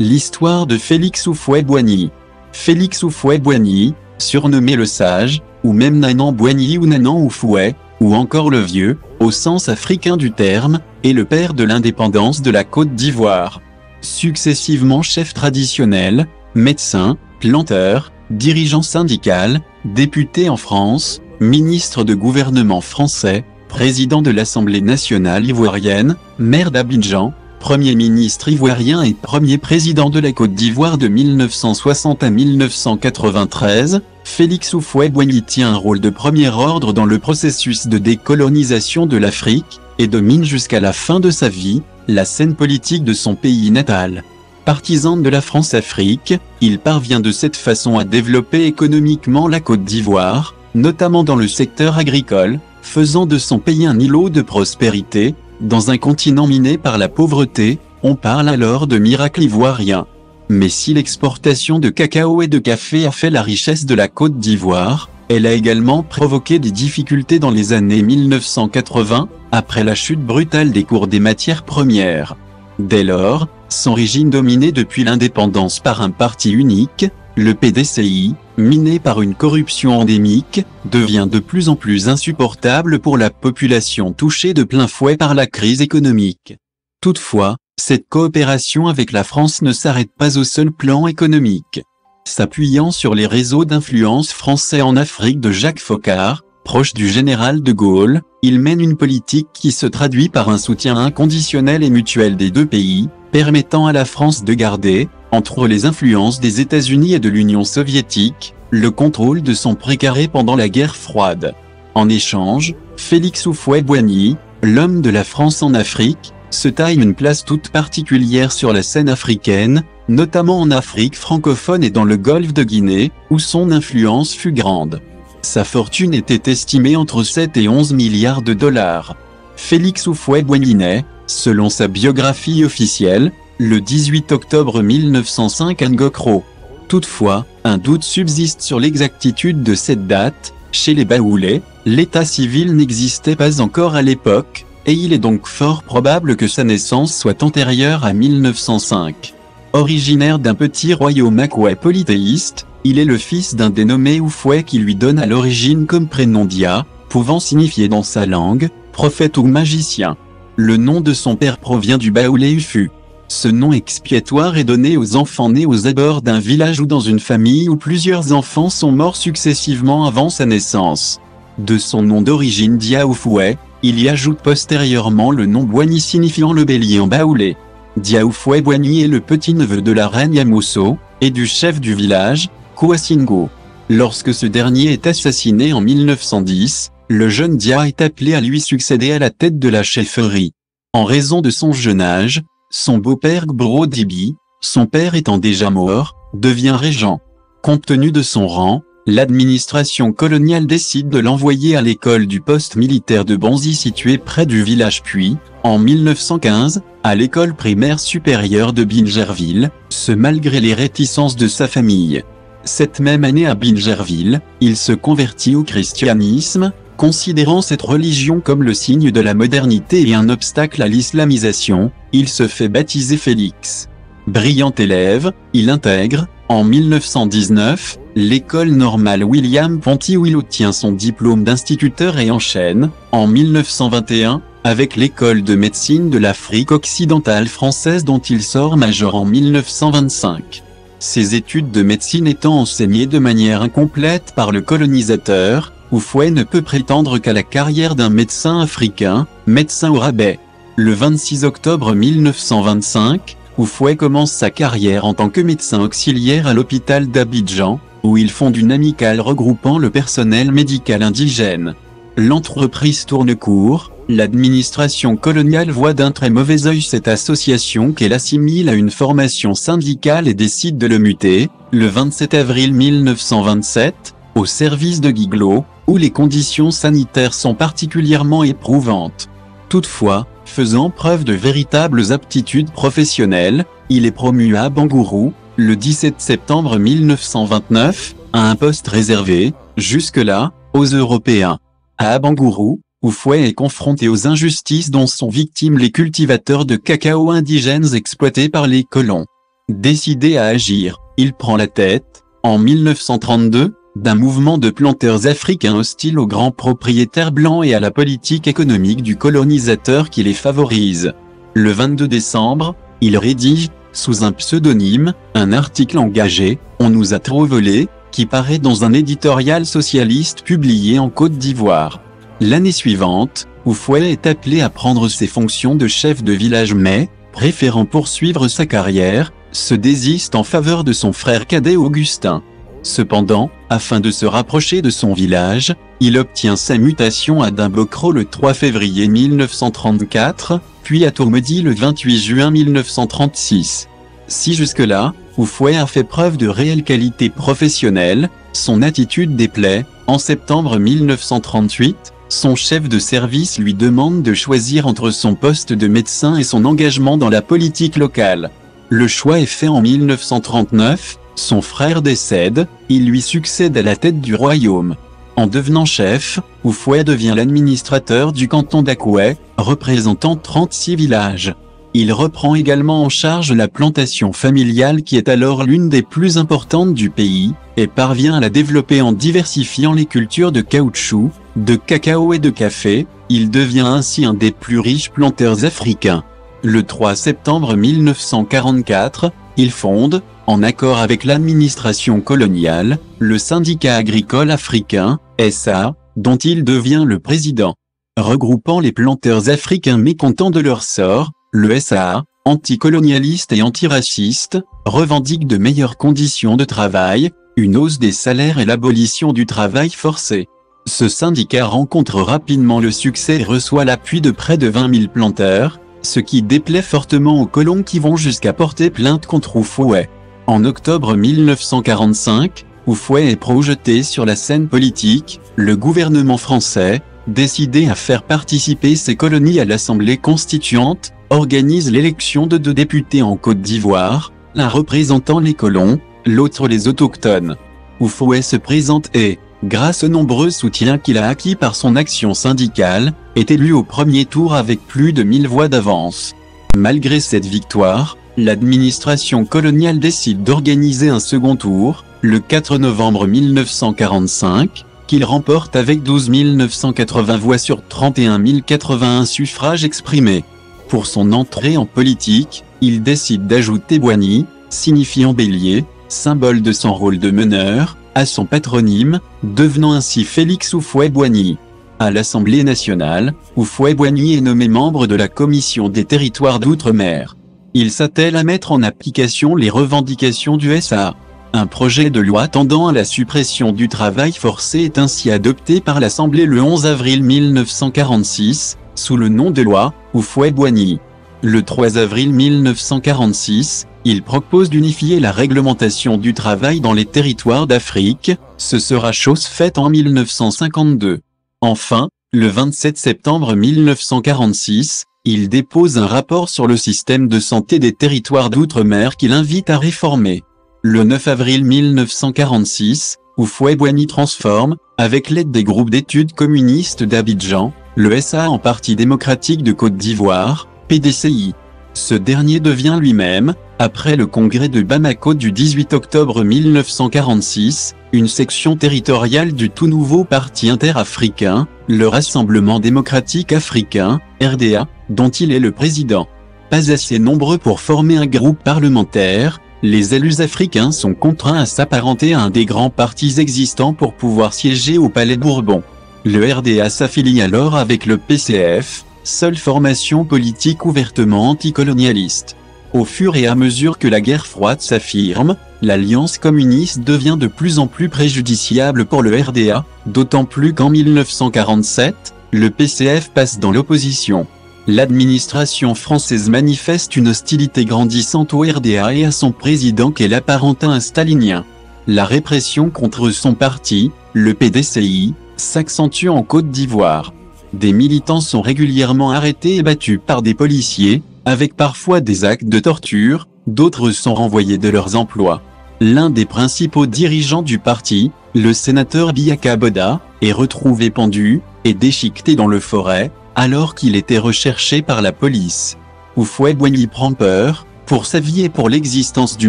L'histoire de Félix Houphouët-Boigny. Félix Houphouët-Boigny, surnommé le Sage, ou même Nanan Boigny ou Nanan Houphouët, ou encore le Vieux, au sens africain du terme, est le père de l'indépendance de la Côte d'Ivoire. Successivement chef traditionnel, médecin, planteur, dirigeant syndical, député en France, ministre de gouvernement français, président de l'Assemblée nationale ivoirienne, maire d'Abidjan, Premier ministre ivoirien et premier président de la Côte d'Ivoire de 1960 à 1993, Félix Houphouët-Boigny tient un rôle de premier ordre dans le processus de décolonisation de l'Afrique, et domine jusqu'à la fin de sa vie, la scène politique de son pays natal. Partisan de la France-Afrique, il parvient de cette façon à développer économiquement la Côte d'Ivoire, notamment dans le secteur agricole, faisant de son pays un îlot de prospérité, dans un continent miné par la pauvreté, on parle alors de miracle ivoirien. Mais si l'exportation de cacao et de café a fait la richesse de la Côte d'Ivoire, elle a également provoqué des difficultés dans les années 1980, après la chute brutale des cours des matières premières. Dès lors, son régime dominé depuis l'indépendance par un parti unique, le PDCI, miné par une corruption endémique, devient de plus en plus insupportable pour la population touchée de plein fouet par la crise économique. Toutefois, cette coopération avec la France ne s'arrête pas au seul plan économique. S'appuyant sur les réseaux d'influence français en Afrique de Jacques Faucard, proche du général de Gaulle, il mène une politique qui se traduit par un soutien inconditionnel et mutuel des deux pays, permettant à la France de garder, entre les influences des États-Unis et de l'Union soviétique, le contrôle de son précaré pendant la guerre froide. En échange, Félix Houphouët-Boigny, l'homme de la France en Afrique, se taille une place toute particulière sur la scène africaine, notamment en Afrique francophone et dans le golfe de Guinée, où son influence fut grande. Sa fortune était estimée entre 7 et 11 milliards de dollars. Félix Houphouët-Boigny selon sa biographie officielle, le 18 octobre 1905 à Ngokro. Toutefois, un doute subsiste sur l'exactitude de cette date. Chez les Baoulés, l'état civil n'existait pas encore à l'époque, et il est donc fort probable que sa naissance soit antérieure à 1905. Originaire d'un petit royaume aquais polythéiste, il est le fils d'un dénommé Oufouet qui lui donne à l'origine comme prénom Dia, pouvant signifier dans sa langue, prophète ou magicien. Le nom de son père provient du Baoulé Ufu. Ce nom expiatoire est donné aux enfants nés aux abords d'un village ou dans une famille où plusieurs enfants sont morts successivement avant sa naissance. De son nom d'origine Diaoufouet, il y ajoute postérieurement le nom Boigny signifiant le bélier en baoulé. Diaoufouet Boigny est le petit-neveu de la reine Yamousseau, et du chef du village, Kouassingo. Lorsque ce dernier est assassiné en 1910, le jeune Dia est appelé à lui succéder à la tête de la chefferie. En raison de son jeune âge, son beau-père Gbro Dibi, son père étant déjà mort, devient régent. Compte tenu de son rang, l'administration coloniale décide de l'envoyer à l'école du poste militaire de Bonzi située près du village puis, en 1915, à l'école primaire supérieure de Bingerville, ce malgré les réticences de sa famille. Cette même année à Bingerville, il se convertit au christianisme, Considérant cette religion comme le signe de la modernité et un obstacle à l'islamisation, il se fait baptiser Félix. Brillant élève, il intègre, en 1919, l'école normale William Ponty où il obtient son diplôme d'instituteur et enchaîne, en 1921, avec l'école de médecine de l'Afrique occidentale française dont il sort major en 1925. Ses études de médecine étant enseignées de manière incomplète par le colonisateur, Oufouet ne peut prétendre qu'à la carrière d'un médecin africain, médecin au rabais. Le 26 octobre 1925, Oufouet commence sa carrière en tant que médecin auxiliaire à l'hôpital d'Abidjan, où il fonde une amicale regroupant le personnel médical indigène. L'entreprise tourne court, l'administration coloniale voit d'un très mauvais œil cette association qu'elle assimile à une formation syndicale et décide de le muter, le 27 avril 1927, au service de Guiglo, où les conditions sanitaires sont particulièrement éprouvantes. Toutefois, faisant preuve de véritables aptitudes professionnelles, il est promu à Bangourou, le 17 septembre 1929, à un poste réservé, jusque-là, aux Européens. À Bangourou, Oufouet est confronté aux injustices dont sont victimes les cultivateurs de cacao indigènes exploités par les colons. Décidé à agir, il prend la tête, en 1932, d'un mouvement de planteurs africains hostiles aux grands propriétaires blancs et à la politique économique du colonisateur qui les favorise. Le 22 décembre, il rédige, sous un pseudonyme, un article engagé, On nous a trop volé, qui paraît dans un éditorial socialiste publié en Côte d'Ivoire. L'année suivante, Oufouet est appelé à prendre ses fonctions de chef de village mais, préférant poursuivre sa carrière, se désiste en faveur de son frère cadet Augustin. Cependant, afin de se rapprocher de son village, il obtient sa mutation à Dimbocro le 3 février 1934, puis à Tourmedy le 28 juin 1936. Si jusque-là, Oufouet a fait preuve de réelle qualité professionnelle, son attitude déplaît, en septembre 1938, son chef de service lui demande de choisir entre son poste de médecin et son engagement dans la politique locale. Le choix est fait en 1939, son frère décède, il lui succède à la tête du royaume. En devenant chef, Oufouet devient l'administrateur du canton d'Akoué, représentant 36 villages. Il reprend également en charge la plantation familiale qui est alors l'une des plus importantes du pays, et parvient à la développer en diversifiant les cultures de caoutchouc, de cacao et de café, il devient ainsi un des plus riches planteurs africains. Le 3 septembre 1944, il fonde, en accord avec l'administration coloniale, le syndicat agricole africain, SA, dont il devient le président. Regroupant les planteurs africains mécontents de leur sort, le SA, anticolonialiste et antiraciste, revendique de meilleures conditions de travail, une hausse des salaires et l'abolition du travail forcé. Ce syndicat rencontre rapidement le succès et reçoit l'appui de près de 20 000 planteurs, ce qui déplaît fortement aux colons qui vont jusqu'à porter plainte contre Oufouet. En octobre 1945, Oufouet est projeté sur la scène politique, le gouvernement français, décidé à faire participer ses colonies à l'Assemblée constituante, organise l'élection de deux députés en Côte d'Ivoire, l'un représentant les colons, l'autre les autochtones. Oufouet se présente et, grâce aux nombreux soutiens qu'il a acquis par son action syndicale, est élu au premier tour avec plus de 1000 voix d'avance. Malgré cette victoire, l'administration coloniale décide d'organiser un second tour, le 4 novembre 1945, qu'il remporte avec 12 980 voix sur 31 081 suffrages exprimés. Pour son entrée en politique, il décide d'ajouter Boigny, signifiant bélier, symbole de son rôle de meneur, à son patronyme, devenant ainsi Félix Oufouet-Boigny. À l'Assemblée nationale, Oufouet-Boigny est nommé membre de la Commission des territoires d'outre-mer. Il s'attelle à mettre en application les revendications du SA. Un projet de loi tendant à la suppression du travail forcé est ainsi adopté par l'Assemblée le 11 avril 1946, sous le nom de loi Oufouet-Boigny. Le 3 avril 1946, il propose d'unifier la réglementation du travail dans les territoires d'Afrique, ce sera chose faite en 1952. Enfin, le 27 septembre 1946, il dépose un rapport sur le système de santé des territoires d'outre-mer qu'il invite à réformer. Le 9 avril 1946, Oufouet-Boigny transforme, avec l'aide des groupes d'études communistes d'Abidjan, le SA en Parti démocratique de Côte d'Ivoire, PDCI. Ce dernier devient lui-même, après le congrès de Bamako du 18 octobre 1946, une section territoriale du tout nouveau Parti interafricain, le Rassemblement démocratique africain, RDA, dont il est le président. Pas assez nombreux pour former un groupe parlementaire, les élus africains sont contraints à s'apparenter à un des grands partis existants pour pouvoir siéger au Palais Bourbon. Le RDA s'affilie alors avec le PCF, seule formation politique ouvertement anticolonialiste. Au fur et à mesure que la guerre froide s'affirme, l'alliance communiste devient de plus en plus préjudiciable pour le RDA, d'autant plus qu'en 1947, le PCF passe dans l'opposition. L'administration française manifeste une hostilité grandissante au RDA et à son président qu'elle apparente un stalinien. La répression contre son parti, le PDCI, s'accentue en Côte d'Ivoire. Des militants sont régulièrement arrêtés et battus par des policiers, avec parfois des actes de torture, d'autres sont renvoyés de leurs emplois. L'un des principaux dirigeants du parti, le sénateur Biaka Boda, est retrouvé pendu et déchiqueté dans le forêt, alors qu'il était recherché par la police. Oufouet-Boigny prend peur, pour sa vie et pour l'existence du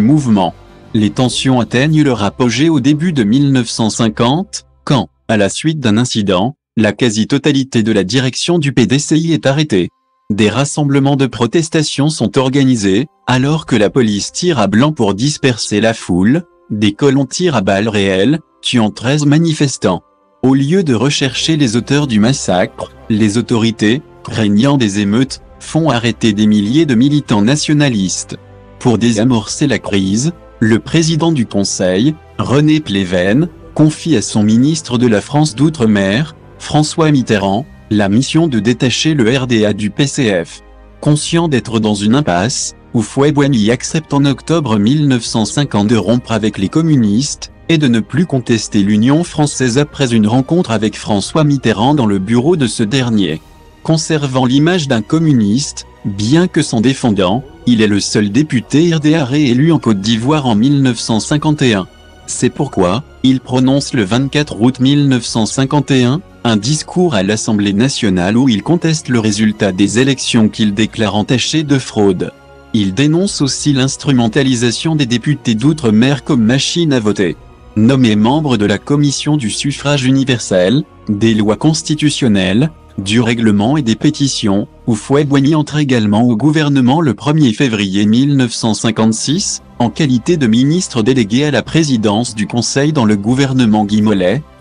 mouvement. Les tensions atteignent leur apogée au début de 1950, quand, à la suite d'un incident, la quasi-totalité de la direction du PDCI est arrêtée. Des rassemblements de protestation sont organisés, alors que la police tire à blanc pour disperser la foule, des colons tirent à balles réelles, tuant 13 manifestants. Au lieu de rechercher les auteurs du massacre, les autorités, craignant des émeutes, font arrêter des milliers de militants nationalistes. Pour désamorcer la crise, le président du Conseil, René Pleven, confie à son ministre de la France d'Outre-mer, François Mitterrand, la mission de détacher le RDA du PCF. Conscient d'être dans une impasse, Houphouët-Boigny accepte en octobre 1950 de rompre avec les communistes, et de ne plus contester l'Union française après une rencontre avec François Mitterrand dans le bureau de ce dernier. Conservant l'image d'un communiste, bien que s'en défendant, il est le seul député RDA réélu en Côte d'Ivoire en 1951. C'est pourquoi, il prononce le 24 août 1951, un discours à l'Assemblée nationale où il conteste le résultat des élections qu'il déclare entachées de fraude. Il dénonce aussi l'instrumentalisation des députés d'outre-mer comme machine à voter. Nommé membre de la commission du suffrage universel, des lois constitutionnelles, du règlement et des pétitions, Houphouët-Boigny entre également au gouvernement le 1er février 1956, en qualité de ministre délégué à la présidence du Conseil dans le gouvernement Guy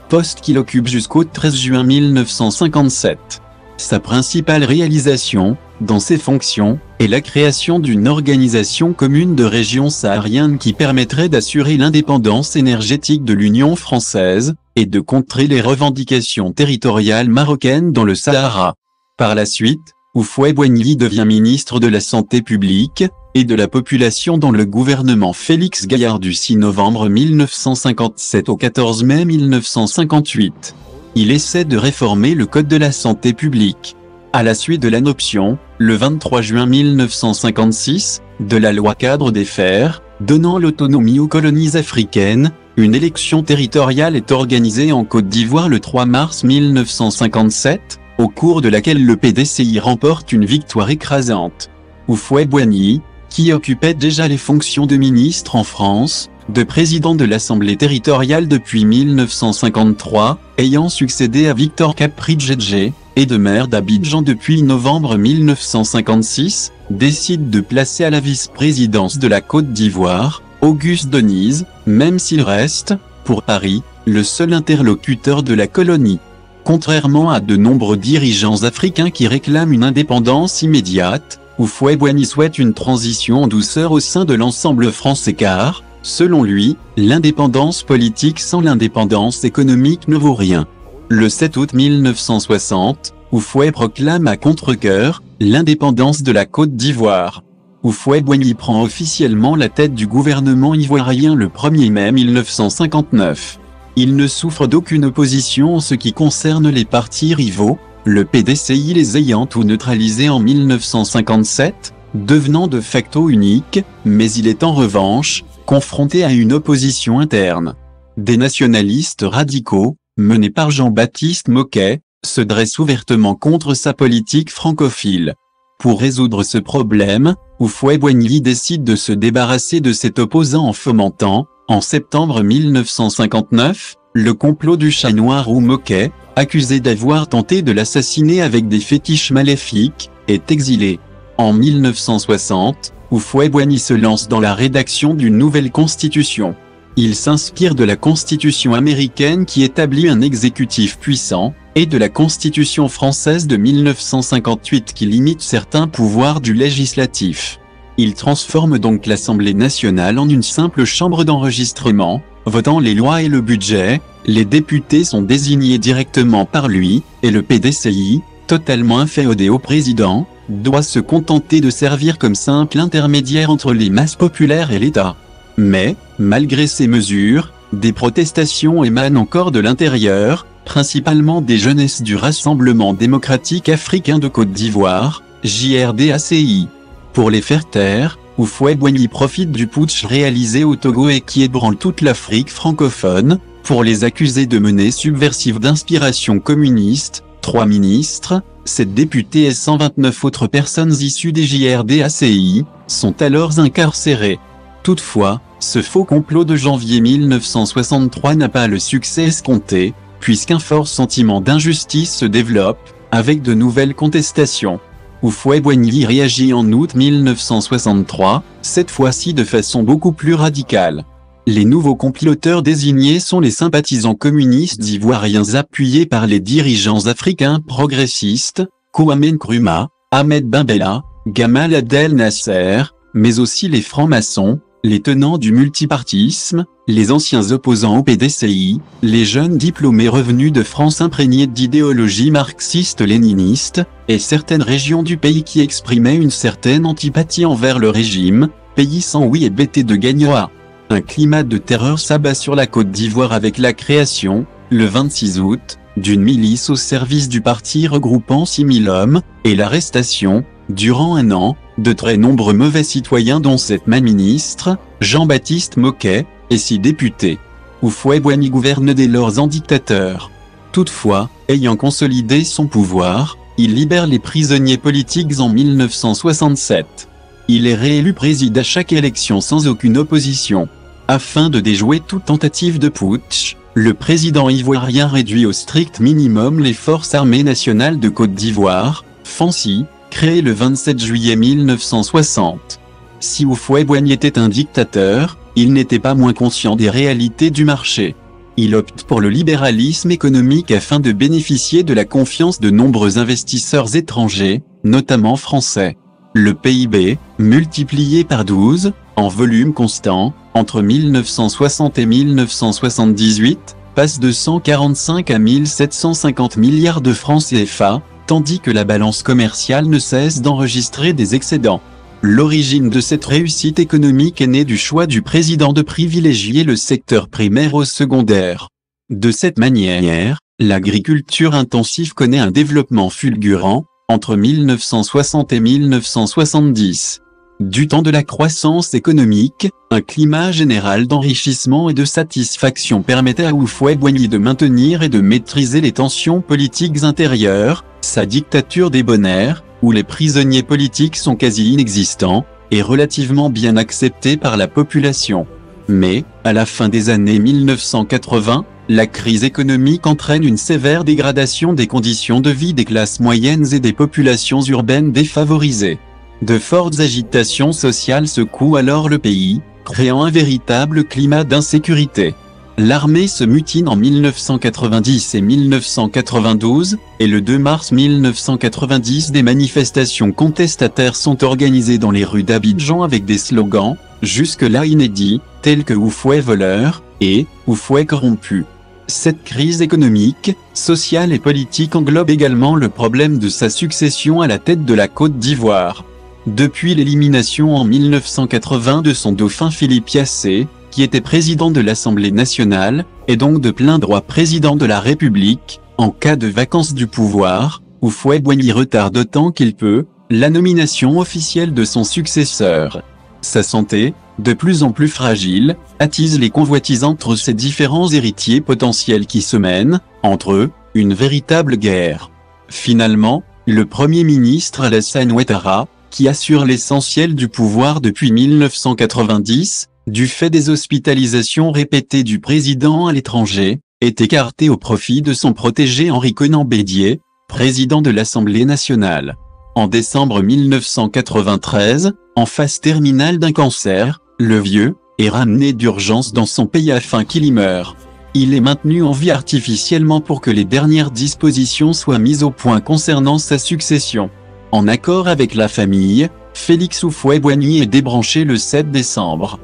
poste qu'il occupe jusqu'au 13 juin 1957. Sa principale réalisation, dans ses fonctions, est la création d'une organisation commune de régions sahariennes qui permettrait d'assurer l'indépendance énergétique de l'Union française, et de contrer les revendications territoriales marocaines dans le Sahara. Par la suite, Oufouet-Boigny devient ministre de la Santé publique, et de la population dans le gouvernement Félix Gaillard du 6 novembre 1957 au 14 mai 1958. Il essaie de réformer le Code de la santé publique. À la suite de l'adoption, le 23 juin 1956, de la loi cadre des fers, donnant l'autonomie aux colonies africaines, une élection territoriale est organisée en Côte d'Ivoire le 3 mars 1957, au cours de laquelle le PDCI remporte une victoire écrasante. Oufouet-Boigny, qui occupait déjà les fonctions de ministre en France, de président de l'Assemblée territoriale depuis 1953, ayant succédé à Victor Capri-Djedje, et de maire d'Abidjan depuis novembre 1956, décide de placer à la vice-présidence de la Côte d'Ivoire, Auguste Denise, même s'il reste, pour Paris, le seul interlocuteur de la colonie. Contrairement à de nombreux dirigeants africains qui réclament une indépendance immédiate, Houphouët-Boigny souhaite une transition en douceur au sein de l'ensemble français car, selon lui, l'indépendance politique sans l'indépendance économique ne vaut rien. Le 7 août 1960, Houphouët proclame à contre-cœur l'indépendance de la Côte d'Ivoire. Houphouët-Boigny prend officiellement la tête du gouvernement ivoirien le 1er mai 1959. Il ne souffre d'aucune opposition en ce qui concerne les partis rivaux, le PDCI les ayant tout neutralisés en 1957, devenant de facto unique, mais il est en revanche confronté à une opposition interne. Des nationalistes radicaux, menés par Jean-Baptiste Moquet, se dressent ouvertement contre sa politique francophile. Pour résoudre ce problème, Houphouët-Boigny décide de se débarrasser de cet opposant en fomentant, en septembre 1959, le complot du chat noir ou Moquet, accusé d'avoir tenté de l'assassiner avec des fétiches maléfiques, est exilé. En 1960, Houphouët-Boigny se lance dans la rédaction d'une nouvelle constitution. Il s'inspire de la constitution américaine qui établit un exécutif puissant, et de la constitution française de 1958 qui limite certains pouvoirs du législatif. Il transforme donc l'Assemblée nationale en une simple chambre d'enregistrement, votant les lois et le budget, les députés sont désignés directement par lui, et le PDCI, totalement inféodé au président, doit se contenter de servir comme simple intermédiaire entre les masses populaires et l'État. Mais, malgré ces mesures, des protestations émanent encore de l'intérieur, principalement des jeunesses du Rassemblement démocratique africain de Côte d'Ivoire, JRDACI. Pour les faire taire, Houphouët-Boigny profite du putsch réalisé au Togo et qui ébranle toute l'Afrique francophone, pour les accuser de mener subversives d'inspiration communiste, trois ministres, Cette députée et 129 autres personnes issues des JRDACI sont alors incarcérées. Toutefois, ce faux complot de janvier 1963 n'a pas le succès escompté, puisqu'un fort sentiment d'injustice se développe, avec de nouvelles contestations. Houphouët-Boigny réagit en août 1963, cette fois-ci de façon beaucoup plus radicale. Les nouveaux comploteurs désignés sont les sympathisants communistes ivoiriens appuyés par les dirigeants africains progressistes, Kwame Nkrumah, Ahmed Bimbella, Gamal Abdel Nasser, mais aussi les francs-maçons, les tenants du multipartisme, les anciens opposants au PDCI, les jeunes diplômés revenus de France imprégnés d'idéologie marxiste-léniniste, et certaines régions du pays qui exprimaient une certaine antipathie envers le régime, pays sans oui et bêté de Gagnoa. Un climat de terreur s'abat sur la Côte d'Ivoire avec la création, le 26 août, d'une milice au service du parti regroupant 6000 hommes, et l'arrestation, durant un an, de très nombreux mauvais citoyens dont cette même ministre, Jean-Baptiste Moquet, et six députés. Houphouët-Boigny gouverne dès lors en dictateur. Toutefois, ayant consolidé son pouvoir, il libère les prisonniers politiques en 1967. Il est réélu président à chaque élection sans aucune opposition. Afin de déjouer toute tentative de putsch, le président ivoirien réduit au strict minimum les forces armées nationales de Côte d'Ivoire, FANCI, créé le 27 juillet 1960. Si Houphouët-Boigny était un dictateur, il n'était pas moins conscient des réalités du marché. Il opte pour le libéralisme économique afin de bénéficier de la confiance de nombreux investisseurs étrangers, notamment français. Le PIB, multiplié par 12, en volume constant, entre 1960 et 1978, passe de 145 à 1750 milliards de francs CFA, tandis que la balance commerciale ne cesse d'enregistrer des excédents. L'origine de cette réussite économique est née du choix du président de privilégier le secteur primaire au secondaire. De cette manière, l'agriculture intensive connaît un développement fulgurant, entre 1960 et 1970. Du temps de la croissance économique, un climat général d'enrichissement et de satisfaction permettait à Houphouët-Boigny de maintenir et de maîtriser les tensions politiques intérieures, sa dictature débonnaire, où les prisonniers politiques sont quasi inexistants, est relativement bien acceptée par la population. Mais, à la fin des années 1980, la crise économique entraîne une sévère dégradation des conditions de vie des classes moyennes et des populations urbaines défavorisées. De fortes agitations sociales secouent alors le pays, créant un véritable climat d'insécurité. L'armée se mutine en 1990 et 1992, et le 2 mars 1990 des manifestations contestataires sont organisées dans les rues d'Abidjan avec des slogans, jusque-là inédits, tels que Oufouet voleur, et Oufouet corrompu. Cette crise économique, sociale et politique englobe également le problème de sa succession à la tête de la Côte d'Ivoire. Depuis l'élimination en 1980 de son dauphin Philippe Yassé, qui était président de l'Assemblée nationale, et donc de plein droit président de la République, en cas de vacances du pouvoir, ou Fouet-Boigny retarde autant qu'il peut, la nomination officielle de son successeur. Sa santé, de plus en plus fragile, attise les convoitises entre ses différents héritiers potentiels qui se mènent, entre eux, une véritable guerre. Finalement, le Premier ministre Alassane Ouattara, qui assure l'essentiel du pouvoir depuis 1990, du fait des hospitalisations répétées du président à l'étranger, est écarté au profit de son protégé Henri Conan Bédier, président de l'Assemblée nationale. En décembre 1993, en phase terminale d'un cancer, le vieux est ramené d'urgence dans son pays afin qu'il y meure. Il est maintenu en vie artificiellement pour que les dernières dispositions soient mises au point concernant sa succession. En accord avec la famille, Félix Houphouët-Boigny est débranché le 7 décembre.